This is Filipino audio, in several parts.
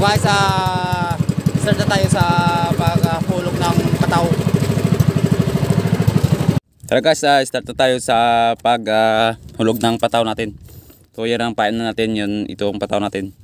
guys, uh, start na tayo sa paghulog ah, uh, ng pataw. Tara guys, uh, start na tayo sa paghulog uh, ng pataw natin. So yan ang pain natin, yun, ito ang pataw natin.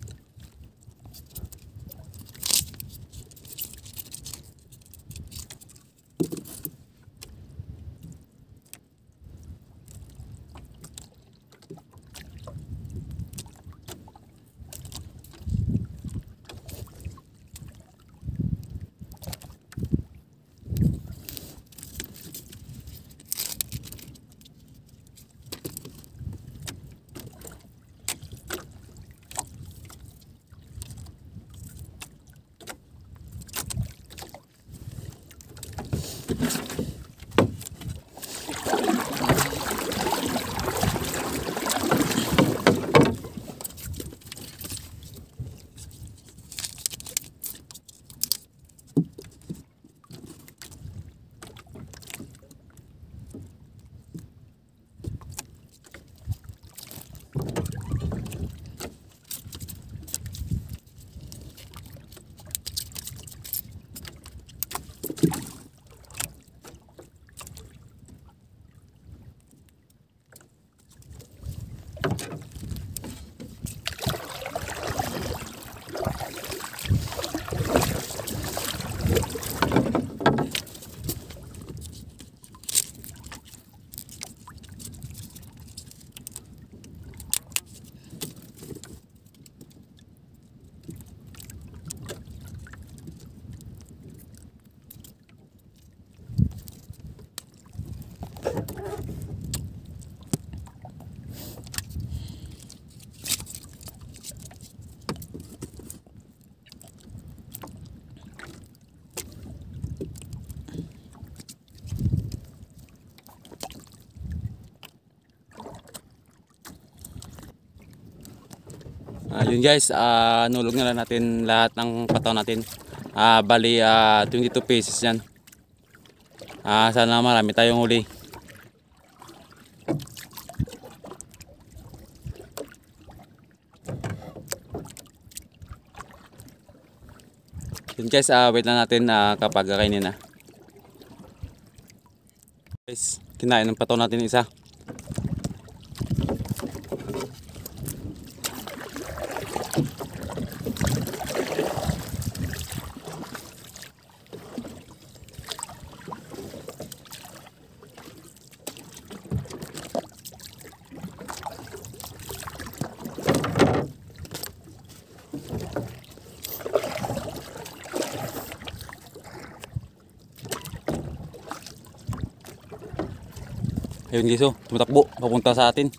Yun guys, ah nulog na lang natin lahat ng pataw natin. Ah, bali ah 22 pieces yan. Ah, sana marami tayong huli. Yun guys, ah wait lang natin ah kapag kakainin na. Guys, kinain ng pataw natin isa. Ayun guys, oh, tumatakbo papunta sa atin.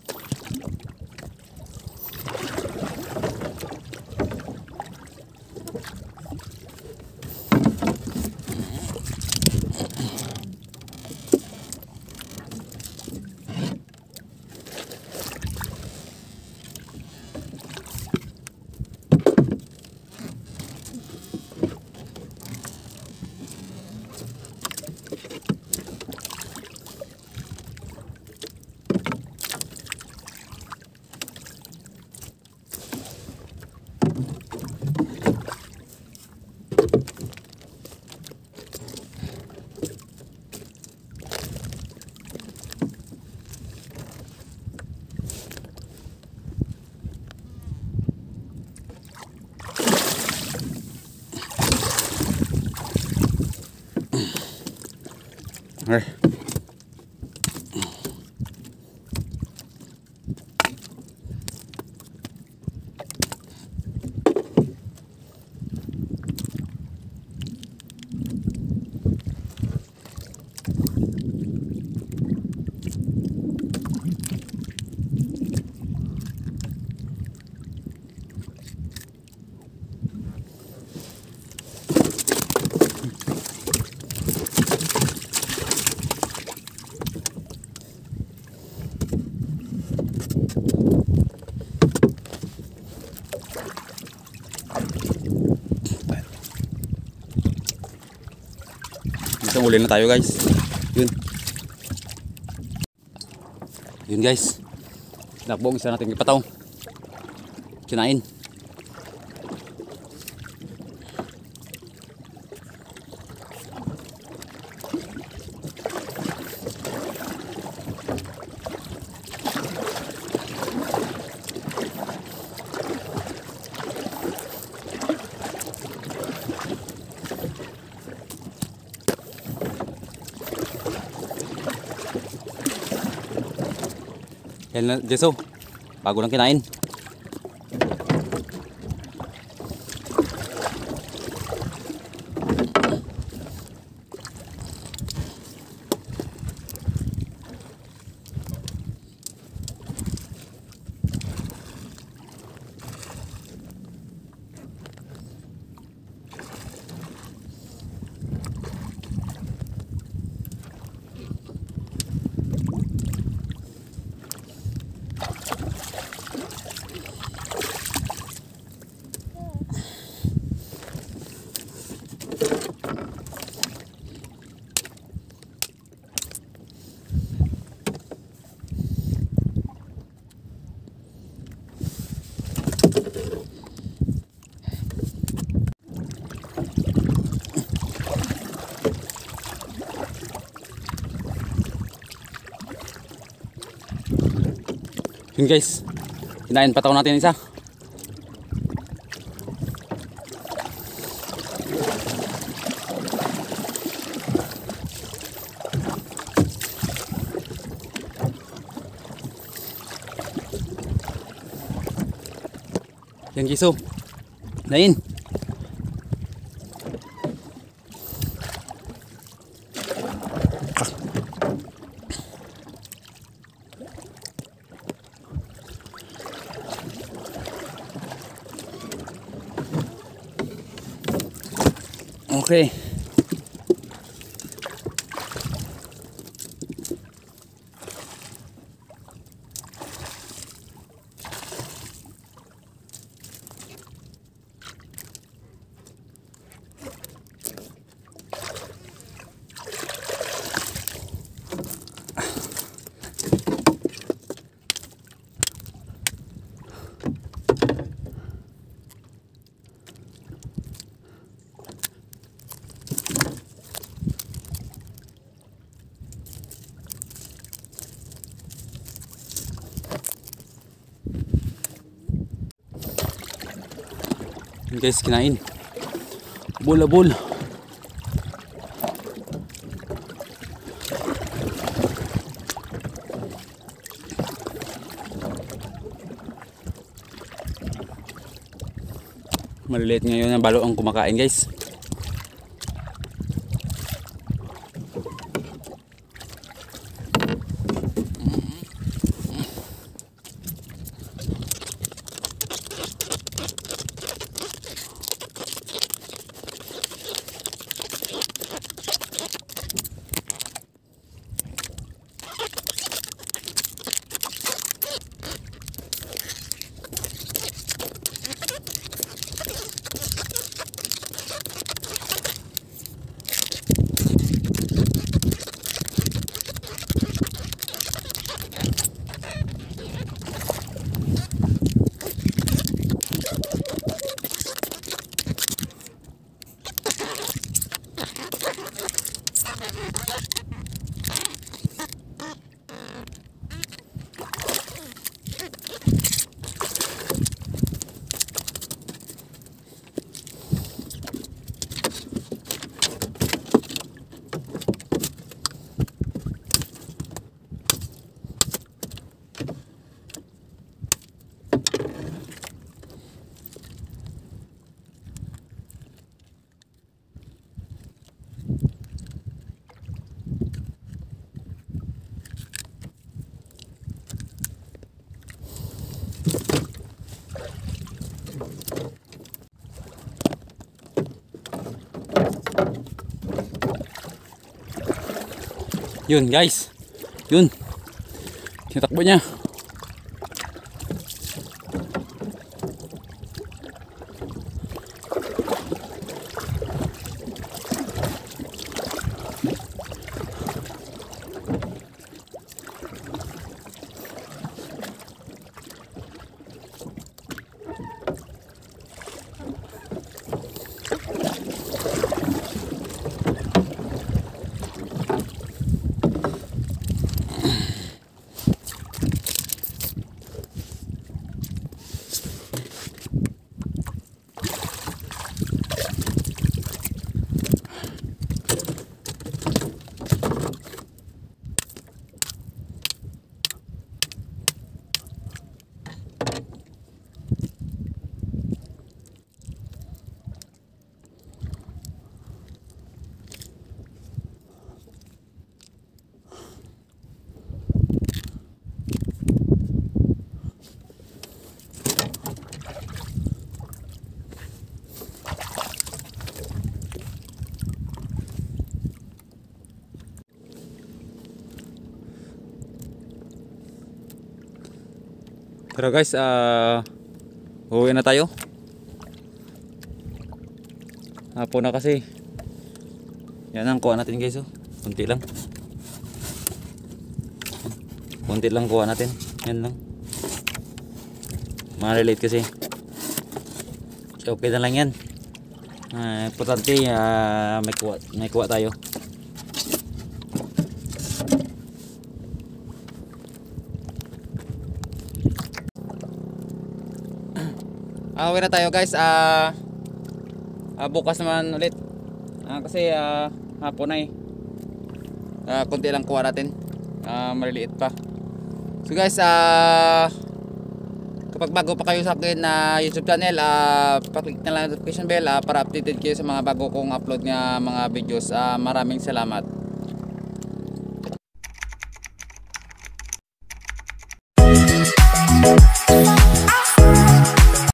Isang uli na tayo guys. Yun. Yun guys. Nakbo ang isa natin ipataw. Kinain. Yan Jeso. Bago lang kinain. Yun guys. Kinain pataw natin isa. Yan giso. Nain. Okay. Yun guys, kinain. Bulabul. Maliliit ngayon ang balo ang kumakain guys. Yun guys. Yun. Tinatakbo niya. Pero guys, ah uwi na tayo. Hapon na kasi. Yan ang kuha natin guys oh. Kunti lang. Kunti lang kuha natin. Yan lang. Maliliit kasi. Okay na lang yan. Ah, importante ah, may kuha, may kuha tayo. Uwi na tayo guys. Ah, ah, bukas naman ulit. Ah, kasi ah, hapon na eh. Ah, konti lang kuha natin. Ah, maliliit pa. So guys, ah kapag bago pa kayo sa akin na YouTube channel, ah pa-click na lang ang notification bell ah, para updated kayo sa mga bago kong upload nga mga videos. Ah, maraming salamat.